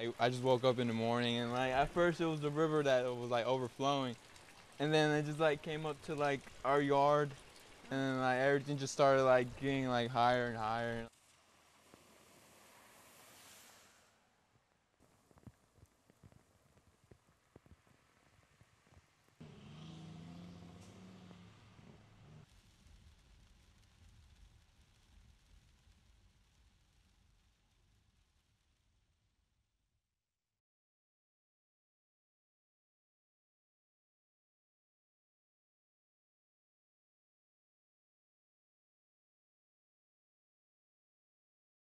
I, I just woke up in the morning and like at first it was the river that was like overflowing, and then it just like came up to like our yard, and like everything just started like getting like higher and higher.